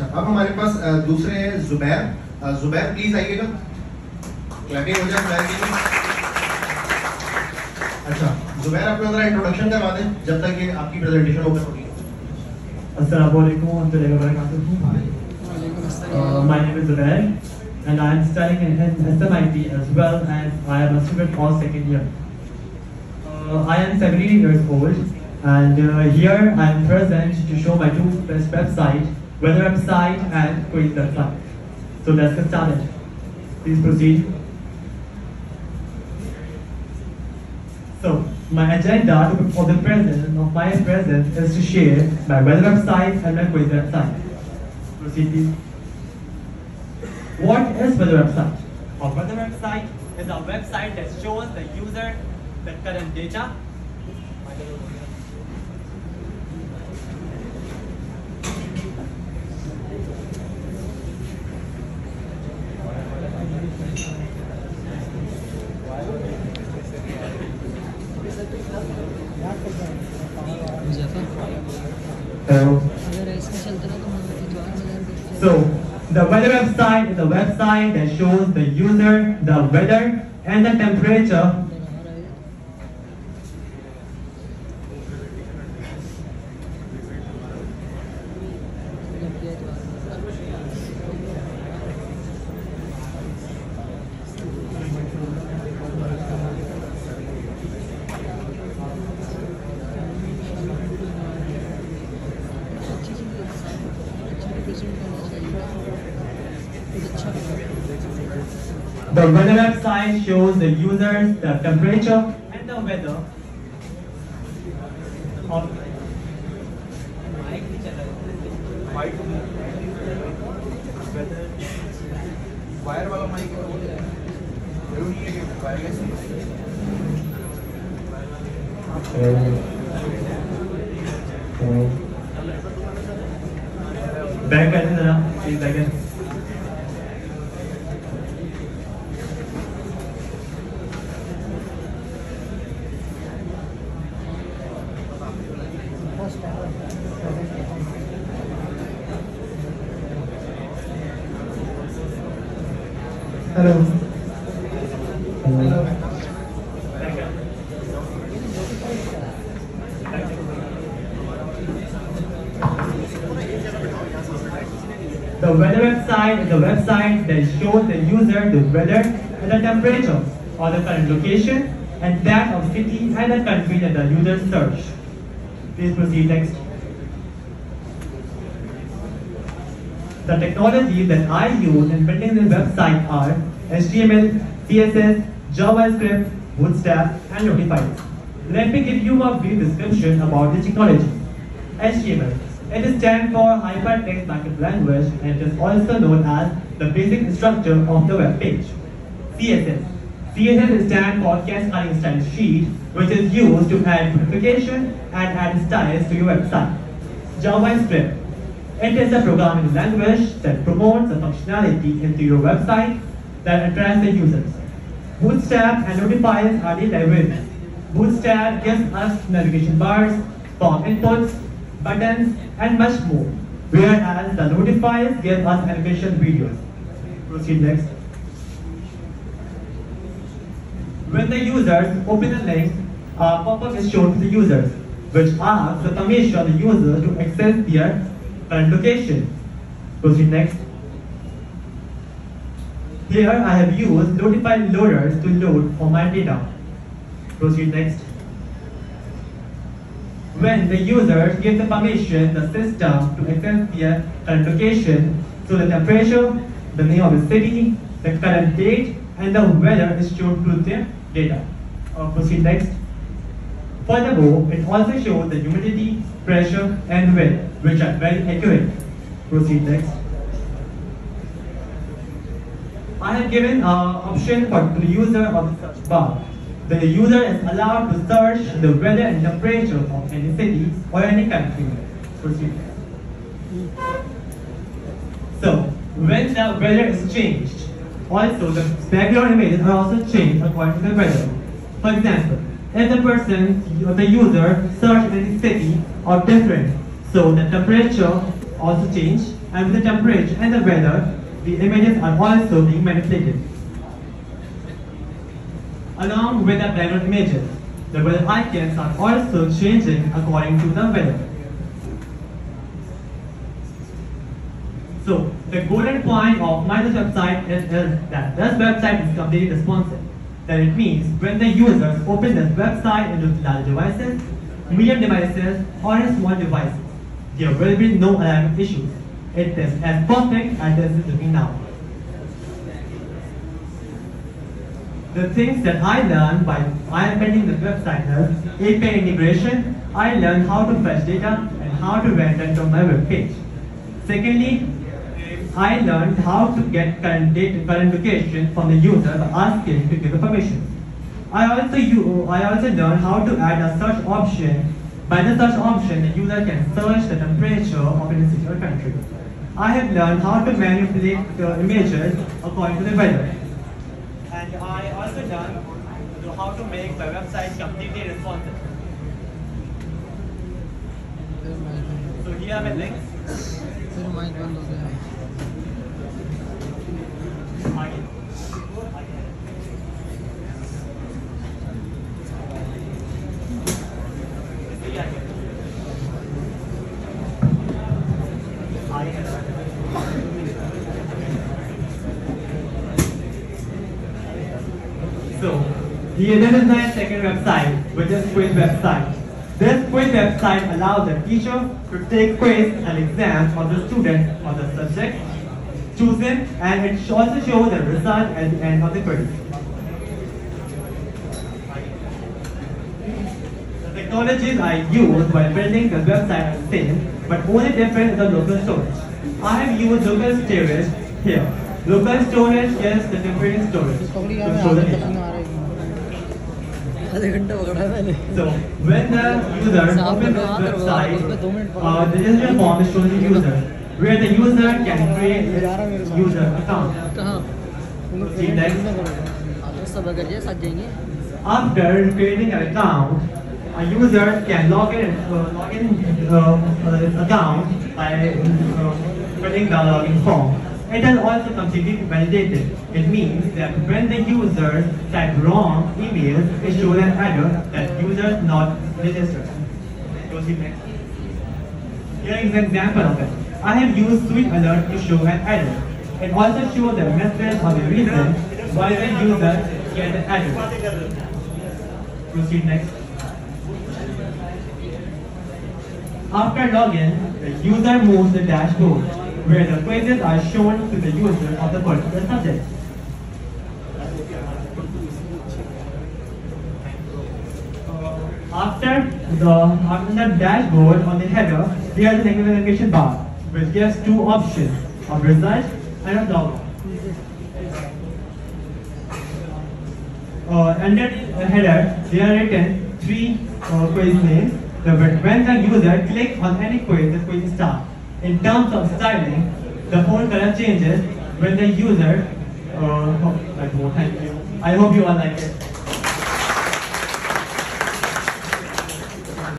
अब हमारे पास अ, दूसरे हैं जुबैर अ, जुबैर प्लीज़ आइएगा क्लैपिंग हो जाए जुबैर के लिए अच्छा जुबैर अपना जरा इंट्रोडक्शन करवा दें जब तक ये आपकी प्रेजेंटेशन ओपन होगी Assalamualaikum warahmatullahi wabarakatuh. Uh, my name is Zubair and I am studying in SMIT as well as I am a student of second year. Uh, I am 17 years old and uh, here I am present to show my two best websites, weather website and quiz website. So let's get started. Please proceed. So, my agenda for the present of my present is to share my weather website and my quiz website. Proceed please. What is weather website? A weather website is a website that shows the user the current data. So, so the weather website is a website that shows the user the weather and the temperature The weather website shows the users the temperature and the weather of wire वाला mic जरूरी है कि wireless back करने जरा please back hello The weather website is a website that shows the user the weather and the temperature or the current location and that of city and the country that the user search. Please proceed next. The technologies that I use in building this website are HTML, CSS, JavaScript, Bootstrap, and Notiflix. Let me give you a brief description about this technology. HTML. It stands for Hypertext Markup Language and it is also known as the basic structure of the web page. CSS. CSS stands for Cascading Style Sheet, which is used to add modification and add styles to your website. JavaScript. It is a programming language that promotes the functionality into your website that attracts the users. Bootstrap and Notiflix are the libraries. Bootstrap gives us navigation bars, form inputs, buttons, and much more. Whereas the Notiflix give us animation videos. Proceed next. When the users open a link, a pop-up is shown to the users, which asks the permission of the user to access their current location. Proceed next. Here I have used Notiflix loaders to load for my data. Proceed next. When the users give the permission the system to access their current location, so the temperature, the name of the city, the current date, and the weather is shown to their data. Uh, proceed next. Furthermore, it also shows the humidity, pressure, and wind, which are very accurate. Proceed next. I have given an option for the user of the search bar. The user is allowed to search the weather and temperature of any city or any country. Proceed. So, when the weather is changed, also the background images are also changed according to the weather. For example, if the person or the user search in any city or different, so the temperature also change and with the temperature and the weather, the images are also being manipulated. Along with the background images, the weather icons are also changing according to the weather. So, the golden point of Microsoft website is, is that this website is completely responsive. That it means when the users open this website into large devices, medium devices, or small devices, there will be no alarming issues. It is as perfect as this is looking now. The things that I learned by implementing this website is API integration. I learned how to fetch data and how to render it on my web page. Secondly, I learned how to get current, data, current location from the user by asking to give the permission. I also, you, I also learned how to add a search option. By the search option, the user can search the temperature of an city country. I have learned how to manipulate the images according to the weather. And I also learned how to make my website completely responsive. So here are my links. The internet is my second website, which is quiz website. This quiz website allows the teacher to take quiz and exams for the student on the subject chosen and it also shows the result at the end of the quiz. The technologies I used while building the website are the same, but only different is the local storage. I have used local storage here. Local storage is the temporary storage to store the data. So when the user opens this website, uh, the decision form is shown to the user, where the user can create user account. After creating an account, a user can log in, uh, log in uh, uh, account by uh, filling the login form. It is also completely validated. It means that when the user type wrong email, it shows an error that user not registered. Proceed next. Here is an example of it. I have used Sweet Alert to show an error. It also shows the message or the reason why the user get the error. Proceed next. After login, the user moves the dashboard, where the quizzes are shown to the user of the particular subject. After the after the dashboard on the header, there is an navigation bar, which gives two options, a result and a log. Uh, under the header, there are written three uh, quiz names. The, when the user clicks on any quiz, the quiz starts. In terms of styling, the whole color changes when the user. Uh, oh. I hope you all like it.